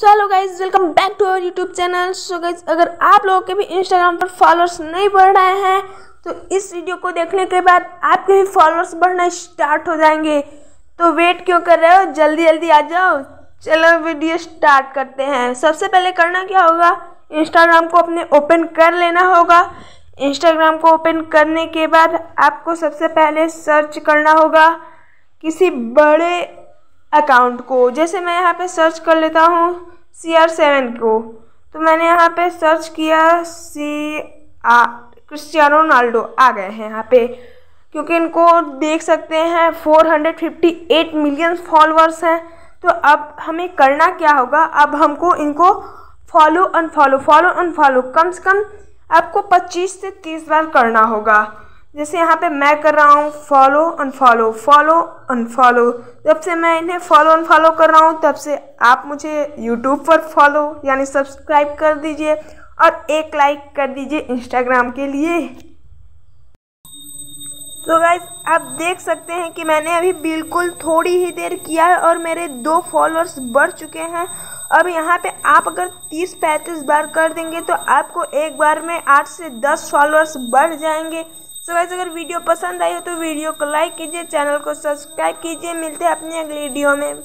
So hello guys welcome back to our YouTube channel so guys अगर आप लोगों के भी इंस्टाग्राम पर फॉलोअर्स नहीं बढ़ रहे हैं तो इस वीडियो को देखने के बाद आपके भी फॉलोअर्स बढ़ना स्टार्ट हो जाएँगे। तो वेट क्यों कर रहे हो? जल्दी जल्दी आ जाओ। चलो वीडियो स्टार्ट करते हैं। सबसे पहले करना क्या होगा? इंस्टाग्राम को अपने ओपन कर लेना होगा। इंस्टाग्राम को ओपन करने के बाद आपको सबसे पहले सर्च करना होगा। किसी बड़े अकाउंट को। जैसे मैं यहाँ पे सर्च कर लेता हूँ सी आर सेवन को तो मैंने यहाँ पे सर्च किया सी आ क्रिस्टियानो रोनाल्डो आ गए हैं यहाँ पे, क्योंकि इनको देख सकते हैं four hundred fifty eight million followers हैं। तो अब हमें करना क्या होगा? अब हमको इनको फॉलो अनफॉलो फॉलो अनफॉलो कम से कम आपको 25 से 30 बार करना होगा। जैसे यहाँ पे मैं कर रहा हूँ फॉलो अनफॉलो फॉलो अनफॉलो जब से मैं इन्हें फॉलो अनफॉलो कर रहा हूँ, तब से आप मुझे यूट्यूब पर फॉलो यानी सब्सक्राइब कर दीजिए और एक लाइक कर दीजिए इंस्टाग्राम के लिए। तो गाइज़ आप देख सकते हैं कि मैंने अभी बिल्कुल थोड़ी ही देर किया है और मेरे दो फॉलोअर्स बढ़ चुके हैं। अब यहाँ पे आप अगर 30 पैंतीस बार कर देंगे तो आपको एक बार में 8 से 10 फॉलोअर्स बढ़ जाएँगे। सो वैसे अगर वीडियो पसंद आई हो तो वीडियो को लाइक कीजिए, चैनल को सब्सक्राइब कीजिए, मिलते हैं अपनी अगली वीडियो में।